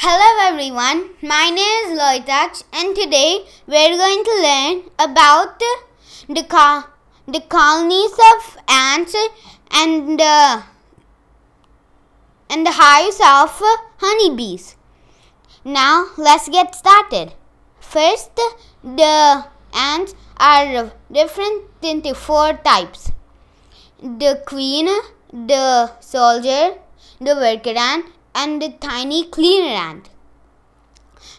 Hello everyone, my name is Loitach and today we're going to learn about the, the colonies of ants and, uh, and the hives of honeybees. Now let's get started. First, the ants are different into four types. The queen, the soldier, the worker ant and the tiny cleaner ant.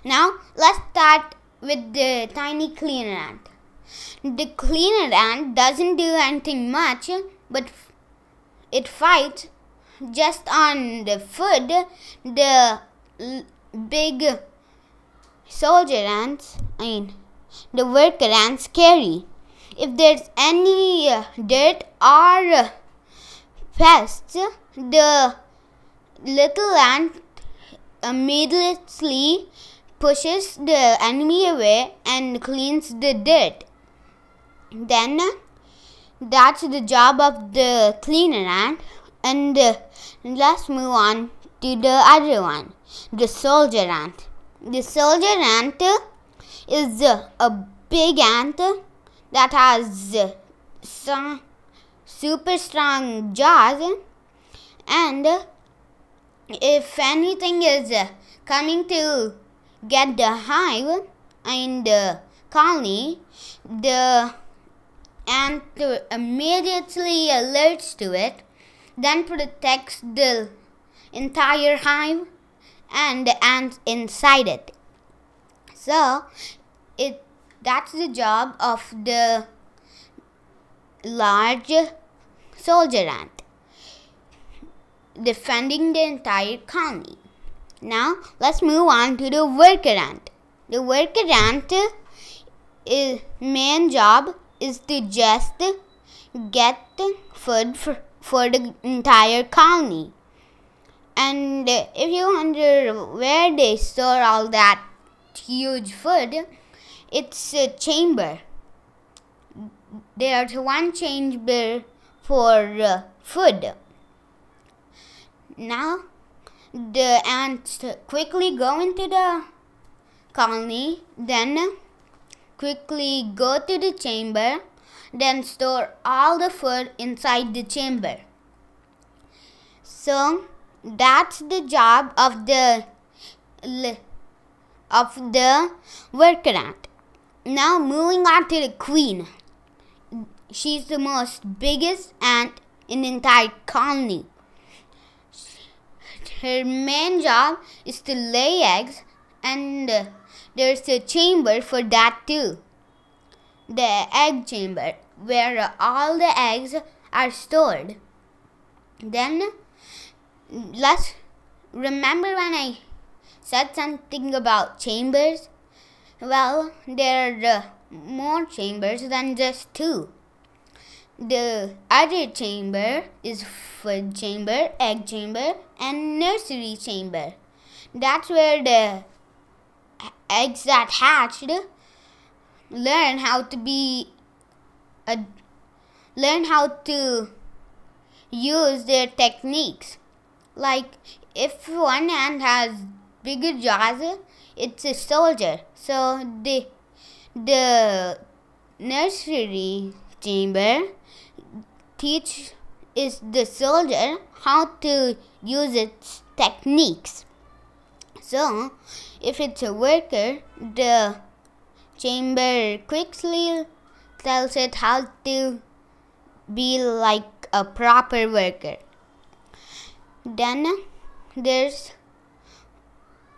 Now let's start with the tiny cleaner ant. The cleaner ant doesn't do anything much, but it fights just on the food. The big soldier ants, I mean, the worker ants carry. If there's any dirt or pests, the little ant immediately pushes the enemy away and cleans the dirt. Then that's the job of the cleaner ant. And uh, let's move on to the other one, the soldier ant. The soldier ant is a big ant that has some super strong jaws and if anything is uh, coming to get the hive and the colony, the ant immediately alerts to it, then protects the entire hive and the ants inside it. So, it that's the job of the large soldier ant defending the entire colony. Now let's move on to the worker ant. The worker ant is main job is to just get food for, for the entire colony. And if you wonder where they store all that huge food, it's a chamber. There's one chamber for uh, food. Now the ants quickly go into the colony, then quickly go to the chamber, then store all the food inside the chamber. So that's the job of the of the worker ant. Now moving on to the queen. She's the most biggest ant in the entire colony her main job is to lay eggs and there's a chamber for that too. The egg chamber where all the eggs are stored. Then let's remember when I said something about chambers? Well, there are more chambers than just two. The other chamber is food chamber, egg chamber, and nursery chamber. That's where the eggs that hatched learn how to be a, learn how to use their techniques. Like if one ant has bigger jaws, it's a soldier. So the the nursery chamber teach is the soldier how to use its techniques. So, if it's a worker, the chamber quickly tells it how to be like a proper worker. Then there's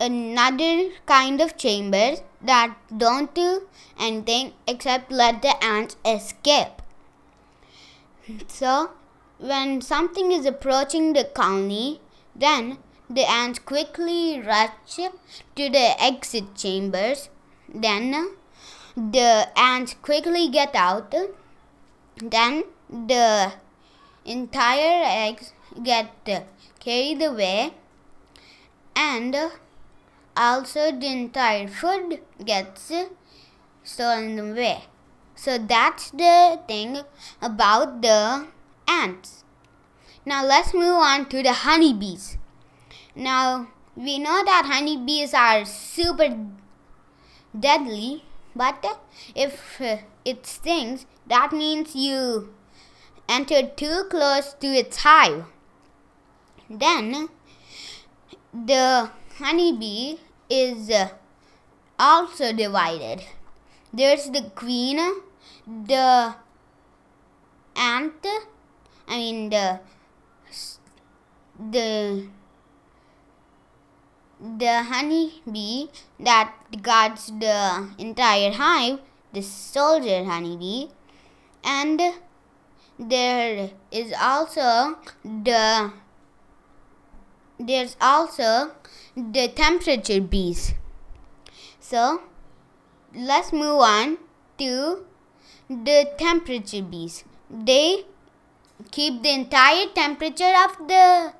another kind of chambers that don't do anything except let the ants escape. So, when something is approaching the colony, then the ants quickly rush to the exit chambers. Then the ants quickly get out. Then the entire eggs get carried away and also the entire food gets stolen away. So that's the thing about the ants. Now let's move on to the honeybees. Now we know that honeybees are super deadly, but if it stings, that means you entered too close to its hive. Then the honeybee is uh, also divided. There's the queen, the ant, I mean the the the honeybee that guards the entire hive, the soldier honeybee, and there is also the there's also the temperature bees. So let's move on to the temperature bees. They keep the entire temperature of the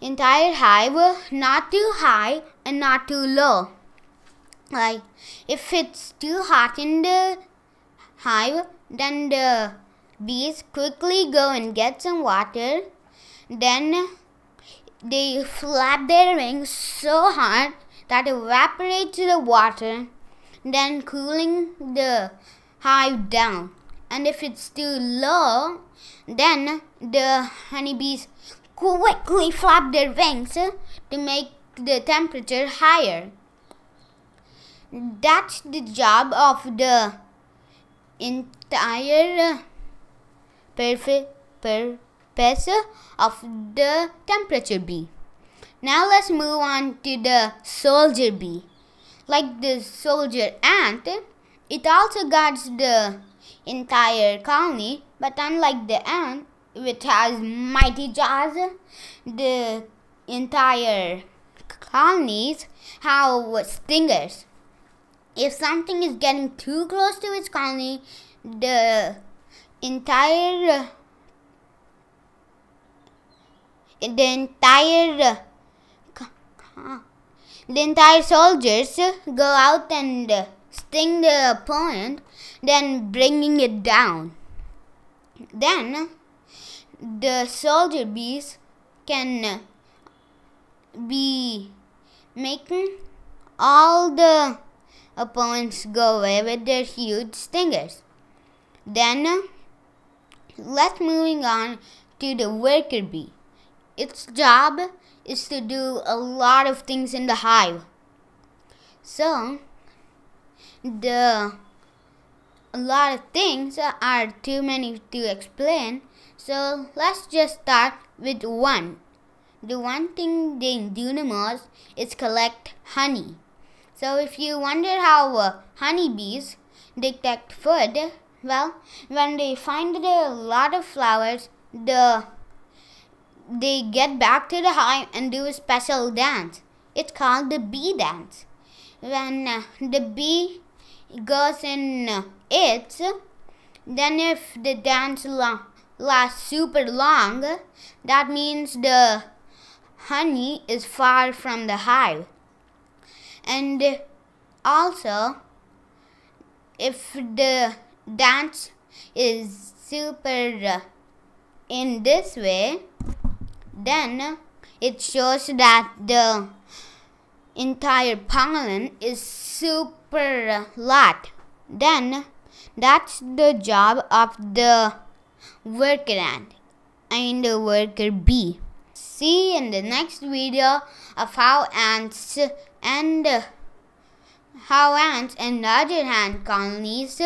entire hive not too high and not too low. Like if it's too hot in the hive, then the bees quickly go and get some water. Then they flap their wings so hard that evaporates the water, then cooling the hive down. And if it's too low, then the honeybees quickly flap their wings to make the temperature higher. That's the job of the entire uh, purpose of the temperature bee. Now let's move on to the soldier bee. Like the soldier ant, it also guards the entire colony, but unlike the ant, which has mighty jaws, the entire colonies have stingers. If something is getting too close to its colony, the entire the entire the entire soldiers go out and sting the opponent, then bringing it down. Then the soldier bees can be making all the opponents go away with their huge stingers. Then let's moving on to the worker bee. Its job is to do a lot of things in the hive. So the a lot of things are too many to explain. So let's just start with one. The one thing they do the most is collect honey. So if you wonder how uh, honeybees detect food, well, when they find a lot of flowers, the they get back to the hive and do a special dance. It's called the bee dance. When uh, the bee goes in uh, it, then if the dance lo- lasts super long, that means the honey is far from the hive. And also, if the dance is super uh, in this way, then it shows that the entire pollen is super lot. Then that's the job of the worker ant and the worker bee. See in the next video of how ants and how ants and other ant colonies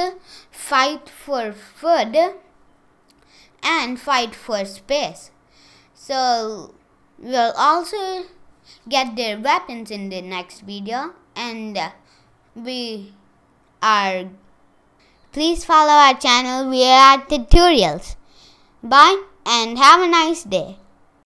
fight for food and fight for space. So we'll also get their weapons in the next video. And we are please follow our channel. We are at tutorials. Bye and have a nice day